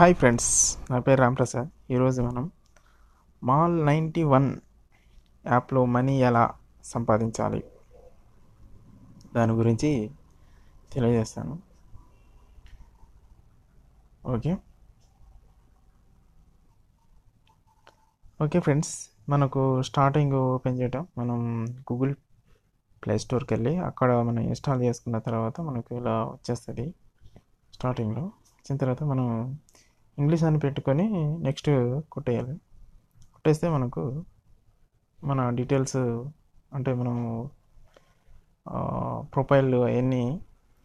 Hi friends నా పేరు రాంప్రసాద్. ఈరోజు మనం మాల్ నైంటీ వన్ యాప్లో మనీ ఎలా సంపాదించాలి దాని గురించి తెలియజేస్తాను. ఓకే? ఓకే ఫ్రెండ్స్ మనకు స్టార్టింగ్ ఓపెన్ చేయటం మనం గూగుల్ ప్లే స్టోర్కి వెళ్ళి అక్కడ మనం ఇన్స్టాల్ చేసుకున్న తర్వాత మనకు ఇలా వచ్చేస్తుంది స్టార్టింగ్లో. వచ్చిన తర్వాత మనం ఇంగ్లీష్ అని పెట్టుకొని నెక్స్ట్ కొట్టేయాలి. కొట్టేస్తే మనకు మన డీటెయిల్స్ అంటే మనం ప్రొఫైల్ అవన్నీ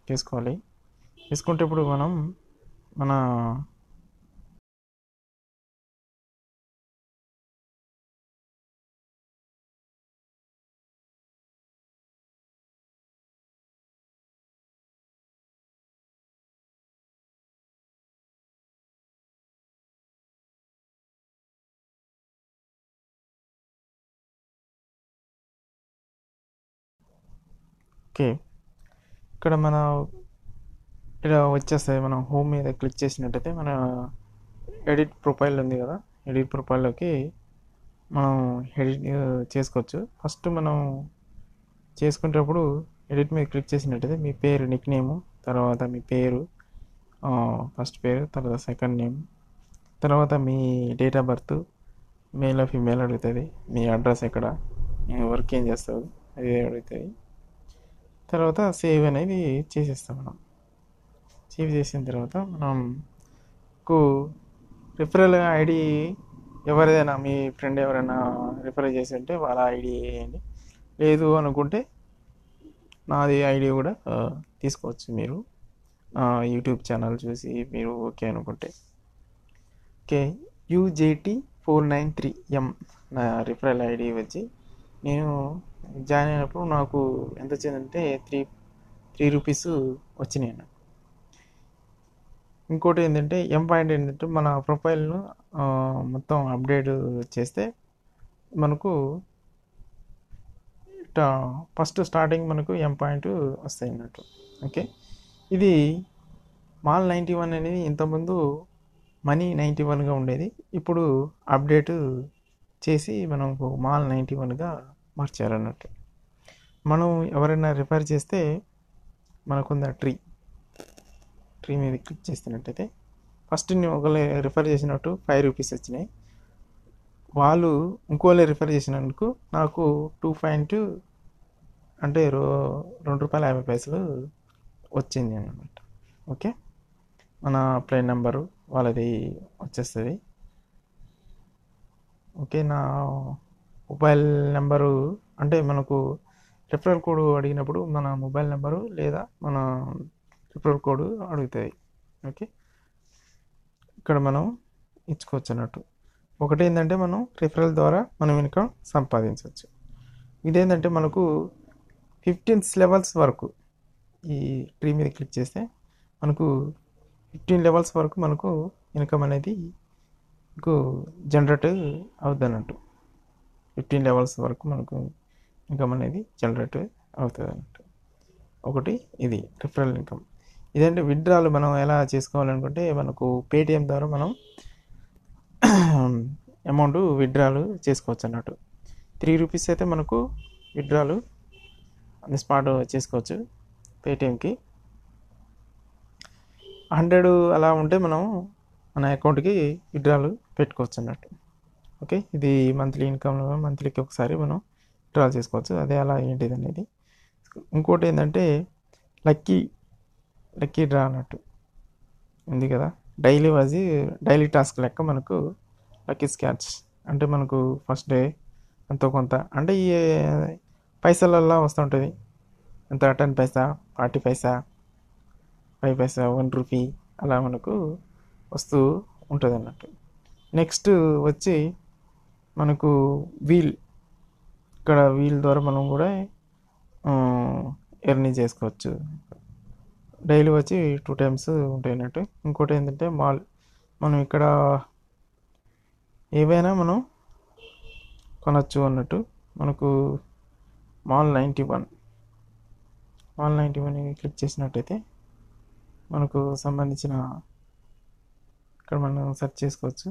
తీసుకోవాలి తీసుకుంటే ఇప్పుడు మనం మన ఓకే. ఇక్కడ మన ఇలా వచ్చేస్తాయి. మనం హోమ్ మీద క్లిక్ చేసినట్టయితే మన ఎడిట్ ప్రొఫైల్ ఉంది కదా. ఎడిట్ ప్రొఫైల్లోకి మనం ఎడిట్ చేసుకోవచ్చు. ఫస్ట్ మనం చేసుకునేటప్పుడు ఎడిట్ మీద క్లిక్ చేసినట్టయితే మీ పేరు నిక్ నేము తర్వాత మీ పేరు ఫస్ట్ పేరు తర్వాత సెకండ్ నేమ్ తర్వాత మీ date of birth male female అడుగుతుంది. మీ అడ్రస్ ఎక్కడ? వర్క్ ఏం చేస్తావు? అది అడుగుతుంది. తర్వాత సేవ్ అనేది చేసేస్తాం మనం. సేవ్ చేసిన తర్వాత మనం రిఫరల్ ఐడి ఎవరిదైనా మీ ఫ్రెండ్ ఎవరైనా రిఫర్ చేసి ఉంటే వాళ్ళ ఐడి వేయండి. లేదు అనుకుంటే నాది ఐడి కూడా తీసుకోవచ్చు మీరు. యూట్యూబ్ ఛానల్ చూసి మీరు ఓకే అనుకుంటే. Okay UJT four nine three M నా రిఫరల్ ఐడి వచ్చి నేను జాయిన్ అయినప్పుడు నాకు ఎంత వచ్చిందంటే త్రీ త్రీ రూపీస్ వచ్చినాయి అన్న. ఇంకోటి ఏంటంటే ఎం పాయింట్ ఏంటంటే మన ప్రొఫైల్ను మొత్తం అప్డేట్ చేస్తే మనకు ఫస్ట్ స్టార్టింగ్ మనకు ఎం పాయింట్ వస్తాయి అన్నట్టు. ఓకే? ఇది మాల్ నైంటీ వన్ అనేది ఇంతకుముందు మనీ నైంటీ వన్గా ఉండేది. ఇప్పుడు అప్డేట్ చేసి మనకు మాల్ నైంటీ వన్గా మార్చారన్నట్టు. మనం ఎవరైనా రిఫర్ చేస్తే మనకుంది ట్రీ ట్రీ మీద క్లిక్ చేస్తున్నట్టయితే ఫస్ట్ నేను ఒకళ్ళు రిఫర్ చేసినట్టు ఫైవ్ రూపీస్ వచ్చినాయి. వాళ్ళు ఇంకోళ్ళు రిఫర్ చేసినందుకు నాకు టూ పాయింట్ అంటే రో రెండు రూపాయల యాభై పైసలు వచ్చింది అనమాట ఓకే? మన ప్లేన్ నెంబరు వాళ్ళది వచ్చేస్తుంది. ఓకే నా మొబైల్ నెంబరు అంటే మనకు రిఫరల్ కోడ్ అడిగినప్పుడు మన మొబైల్ నెంబరు లేదా మన రిఫరల్ కోడ్ అడుగుతాయి. ఓకే? ఇక్కడ మనం ఇచ్చుకోవచ్చు అన్నట్టు ఒకటి ఏంటంటే మనం రిఫరల్ ద్వారా మనం ఇన్కమ్ సంపాదించవచ్చు ఇదేంటంటే మనకు ఫిఫ్టీన్స్ లెవెల్స్ వరకు ఈ ట్రీ మీద క్లిక్ చేస్తే మనకు ఫిఫ్టీన్ లెవెల్స్ వరకు మనకు ఇన్కమ్ అనేది మీకు జనరేట్ అవుతుంది అన్నట్టు ఫిఫ్టీన్ లెవెల్స్ వరకు మనకు ఇన్కమ్ అనేది జనరేట్ అవుతుంది అన్నట్టు ఒకటి ఇది రిఫరల్ ఇన్కమ్ ఇదంటే విత్డ్రాలు మనం ఎలా చేసుకోవాలనుకుంటే మనకు పేటిఎం ద్వారా మనం అమౌంట్ విత్డ్రాలు చేసుకోవచ్చు అన్నట్టు త్రీ రూపీస్ అయితే మనకు విత్డ్రాలు ఆన్ స్పాట్ చేసుకోవచ్చు పేటిఎంకి హండ్రెడ్ అలా ఉంటే మనం మన అకౌంట్కి విత్డ్రాలు పెట్టుకోవచ్చు అన్నట్టు ఓకే? ఇది మంత్లీ ఇన్కమ్లో మంత్లీకి ఒకసారి మనం విత్డ్రా చేసుకోవచ్చు. అదే అలా ఏంటిది అనేది ఇంకోటి ఏంటంటే లక్కీ లక్కీ డ్రా అన్నట్టు. ఉంది కదా? డైలీ వాజ్ డైలీ టాస్క్ లెక్క మనకు లక్కీ స్కాచ్. అంటే మనకు ఫస్ట్ డే ఎంతో కొంత. అంటే ఈ పైసలల్లా వస్తుంటుంది ఎంత? Ten paisa forty paisa five paisa one rupee అలా మనకు వస్తూ ఉంటుంది అన్నట్టు నెక్స్ట్ వచ్చి మనకు వీల్ ఇక్కడ వీల్ ద్వారా మనం కూడా ఎర్నీ చేసుకోవచ్చు. డైలీ వచ్చి టూ టైమ్స్ ఉంటాయి అన్నట్టు ఇంకోటి ఏంటంటే మాల్ మనం ఇక్కడ ఏవైనా మనం కొనచ్చు అన్నట్టు. మనకు Mall ninety one Mall ninety one click చేసినట్టయితే మనకు సంబంధించిన ఇక్కడ మనం సెర్చ్ చేసుకోవచ్చు.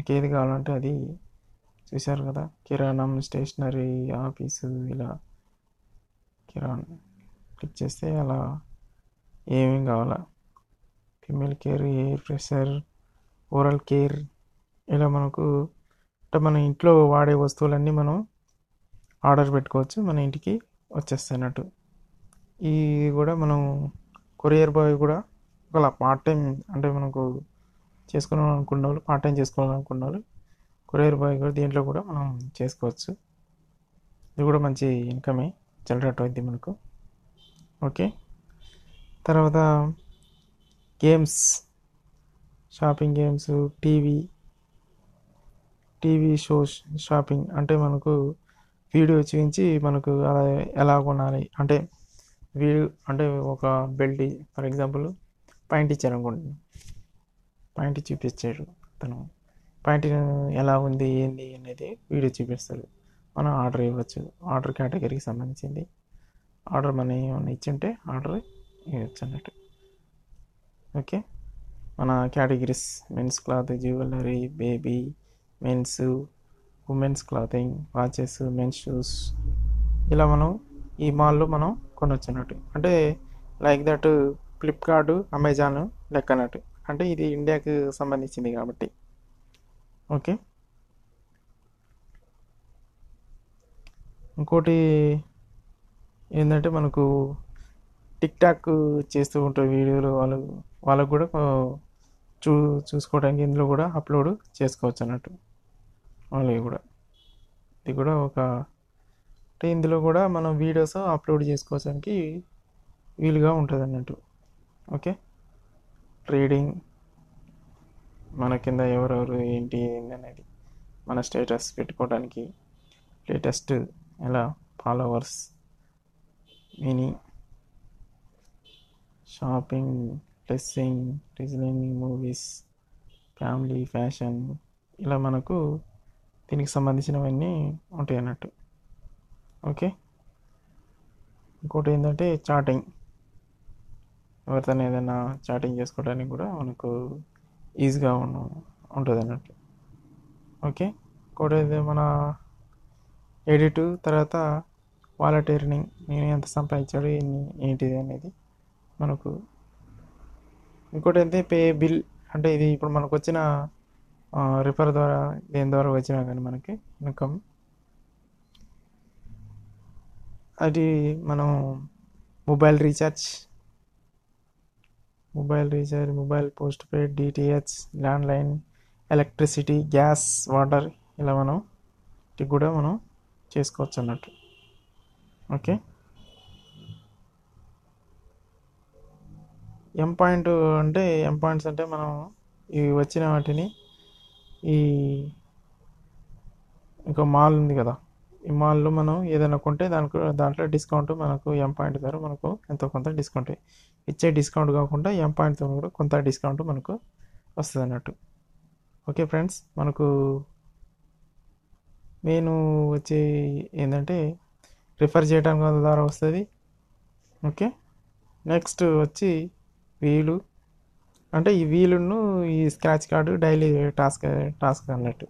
ఇంకేది ఏది కావాలంటే అది చూశారు కదా. కిరాణం స్టేషనరీ ఆఫీసు ఇలా కిరాణం క్లిక్ చేస్తే అలా ఏమేమి కావాలా? Female care air fresher oral care ఇలా మనకు అంటే మన ఇంట్లో వాడే వస్తువులన్నీ మనం ఆర్డర్ పెట్టుకోవచ్చు. మన ఇంటికి వచ్చేస్తాయి ఇది కూడా మనం కొరియర్ బాయ్ కూడా ఒకలా పార్ట్ టైం అంటే మనకు చేసుకోవాలని అనుకున్న వాళ్ళు పార్ట్ టైం చేసుకోవాలనుకున్న వాళ్ళు కొరియర్ బాయ్ కూడా దీంట్లో కూడా మనం చేసుకోవచ్చు. ఇది కూడా మంచి ఇన్కమే జనరేట్ అవుద్ది మనకు. ఓకే తర్వాత games shopping games TV TV shows shopping అంటే మనకు వీడియో చూపించి మనకు అలా ఎలా కొనాలి అంటే వీడియో అంటే ఒక బెల్ట్ ఫర్ ఎగ్జాంపుల్ పాయింట్ ఇచ్చారు అనుకోండి పాయింట్ చూపించాడు తను పాయింట్ ఎలా ఉంది ఏంది అనేది వీడియో చూపిస్తాడు. మనం ఆర్డర్ ఇవ్వచ్చు. ఆర్డర్ కేటగిరీకి సంబంధించింది. ఆర్డర్ మనం ఏమైనా ఇచ్చింటే ఆర్డర్ ఇవ్వచ్చు అన్నట్టు. ఓకే? మన categories men's cloth jewellery baby men's women's clothing watches men's shoes. ఇలా మనం ఈ మాల్లో మనం కొనవచ్చు అన్నట్టు. అంటే లైక్ దట్ ఫ్లిప్కార్ట్ అమెజాన్ లెక్క అన్నట్టు. అంటే ఇది ఇండియాకి సంబంధించింది కాబట్టి. ఓకే. ఇంకోటి ఏంటంటే మనకు టిక్ టాక్ చేస్తూ ఉంటారు వీడియోలు వాళ్ళు వాళ్ళకు కూడా చూ చూసుకోవడానికి ఇందులో కూడా అప్లోడ్ చేసుకోవచ్చు అన్నట్టు. వాళ్ళకి కూడా. ఇది కూడా ఒక అంటే ఇందులో కూడా మనం వీడియోస్ అప్లోడ్ చేసుకోవడానికి వీలుగా ఉంటుంది అన్నట్టు ఓకే. ట్రేడింగ్ మన కింద ఎవరెవరు ఏంటి ఏంటి అనేది మన స్టేటస్ పెట్టుకోవడానికి లేటెస్ట్ ఎలా followers mini shopping dressing designing movies family fashion ఇలా మనకు దీనికి సంబంధించినవన్నీ ఉంటాయి అన్నట్టు ఓకే ఇంకోటి ఏంటంటే చాటింగ్ ఎవరితో ఏదైనా చాటింగ్ చేసుకోవడానికి కూడా మనకు ఈజీగా ఉంటుంది అన్నట్టు. ఓకే ఇంకోటి మన ఎడిట్ తర్వాత వాలెట్ ఎర్నింగ్ నేను ఎంత సంపాదించాడు ఎన్ని ఏంటిది అనేది మనకు ఇంకోటి అయితే పే బిల్ అంటే ఇది ఇప్పుడు మనకు వచ్చిన రిఫర్ ద్వారా దేని ద్వారా వచ్చినా కానీ మనకి ఇన్కమ్ అది మనం mobile recharge mobile recharge mobile postpaid DTH landline electricity gas water ఇలా మనం ఇది కూడా మనం చేసుకోవచ్చు అన్నట్టు. ఓకే? ఎం పాయింట్ అంటే ఎం పాయింట్స్ అంటే మనం ఇవి వచ్చిన వాటిని ఈ ఇంకో మాల్ ఉంది కదా మాల్లో మనం ఏదైనా కొంటే దానికి దాంట్లో డిస్కౌంట్ మనకు ఎం పాయింట్ ద్వారా మనకు ఎంతో కొంత డిస్కౌంట్ ఇచ్చే డిస్కౌంట్ కాకుండా ఎం పాయింట్తో కూడా కొంత డిస్కౌంట్ మనకు వస్తుంది అన్నట్టు. ఓకే ఫ్రెండ్స్ మనకు నేను వచ్చి ఏంటంటే రిఫర్ చేయడానికి ద్వారా వస్తుంది. ఓకే నెక్స్ట్ వచ్చి వీలు. అంటే ఈ వీలును ఈ scratch card daily task task అన్నట్టు.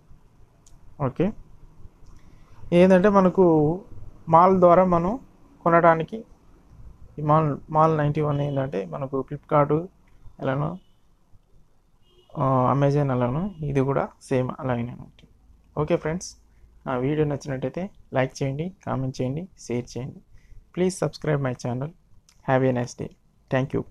ఓకే ఏంటంటే మనకు మాల్ ద్వారా మనం కొనడానికి ఈ మాల్ మాల్ నైంటీ వన్ ఏంటంటే మనకు ఫ్లిప్కార్ట్ ఎలానో అమెజాన్ అలానో ఇది కూడా సేమ్ అలాగే ఓకే ఫ్రెండ్స్ నా వీడియో నచ్చినట్టయితే లైక్ చేయండి కామెంట్ చేయండి షేర్ చేయండి. Please subscribe my channel. Have a nice day. Thank you.